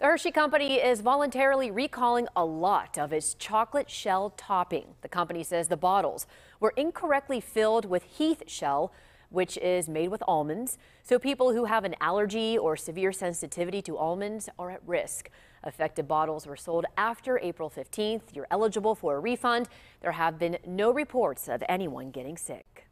The Hershey Company is voluntarily recalling a lot of its chocolate shell topping. The company says the bottles were incorrectly filled with Heath shell, which is made with almonds. So people who have an allergy or severe sensitivity to almonds are at risk. Affected bottles were sold after April 15th. You're eligible for a refund. There have been no reports of anyone getting sick.